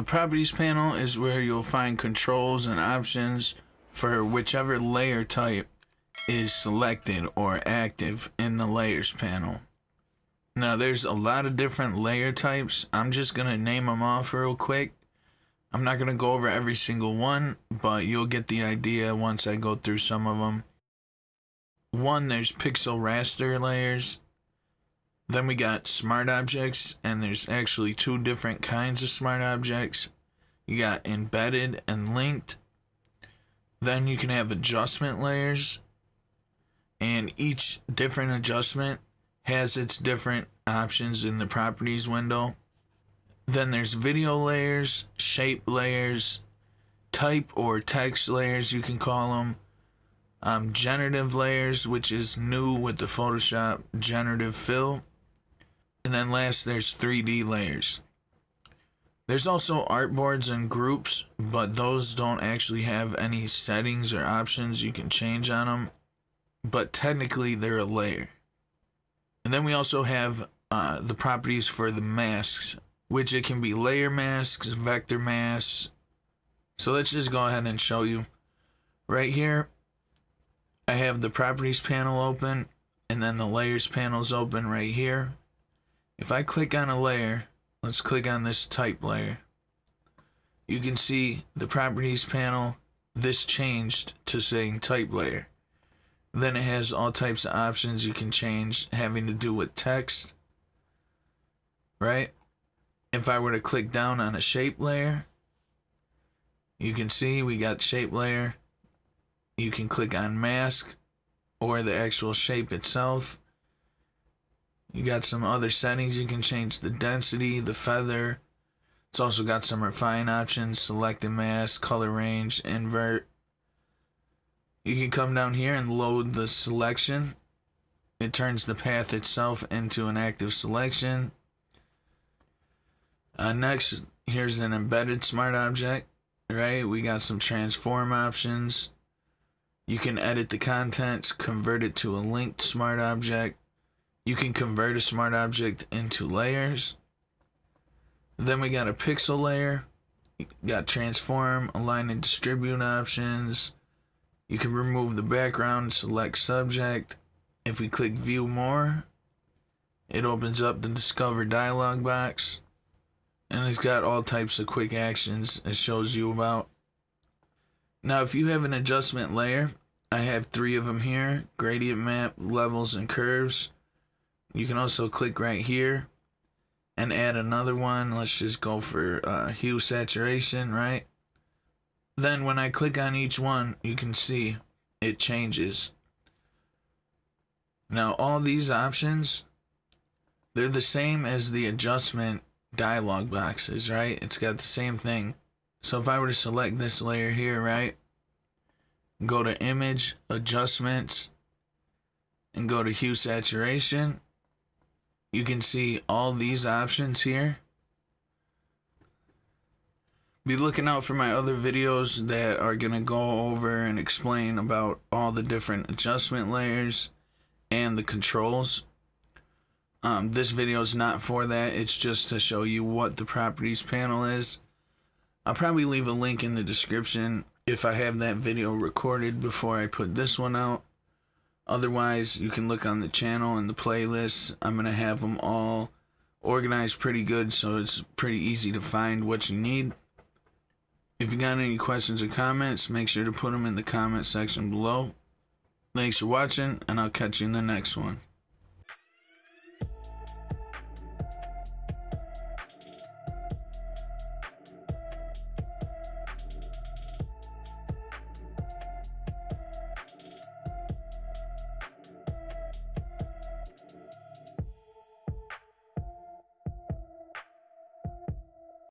The properties panel is where you'll find controls and options for whichever layer type is selected or active in the layers panel. Now there's a lot of different layer types. I'm just going to name them off real quick. I'm not going to go over every single one, but you'll get the idea once I go through some of them. One, there's pixel raster layers. Then we got smart objects, and there's actually two different kinds of smart objects. You got embedded and linked. Then you can have adjustment layers, and each different adjustment has its different options in the properties window. Then there's video layers, shape layers, type or text layers, you can call them. Um, generative layers, which is new with the Photoshop generative fill. And then last, there's 3D layers. There's also artboards and groups, but those don't actually have any settings or options you can change on them. But technically, they're a layer. And then we also have uh, the properties for the masks, which it can be layer masks, vector masks. So let's just go ahead and show you. Right here, I have the properties panel open, and then the layers panel's open right here. If I click on a layer, let's click on this type layer. You can see the properties panel, this changed to saying type layer. Then it has all types of options you can change having to do with text. Right? If I were to click down on a shape layer, you can see we got shape layer. You can click on mask or the actual shape itself. You got some other settings. You can change the density, the feather. It's also got some refine options, select the mask, color range, invert. You can come down here and load the selection. It turns the path itself into an active selection. Uh, next, here's an embedded smart object, right? We got some transform options. You can edit the contents, convert it to a linked smart object. You can convert a smart object into layers. Then we got a pixel layer. You got transform, align and distribute options. You can remove the background, select subject. If we click view more, it opens up the discover dialog box. And it's got all types of quick actions it shows you about. Now, if you have an adjustment layer, I have three of them here, gradient map, levels, and curves. You can also click right here and add another one. Let's just go for uh, hue saturation, right? Then when I click on each one, you can see it changes. Now all these options, they're the same as the adjustment dialog boxes, right? It's got the same thing. So if I were to select this layer here, right? Go to image, adjustments, and go to hue saturation you can see all these options here. Be looking out for my other videos that are going to go over and explain about all the different adjustment layers and the controls. Um, this video is not for that. It's just to show you what the properties panel is. I'll probably leave a link in the description if I have that video recorded before I put this one out. Otherwise, you can look on the channel and the playlists. I'm going to have them all organized pretty good so it's pretty easy to find what you need. If you got any questions or comments, make sure to put them in the comment section below. Thanks for watching, and I'll catch you in the next one.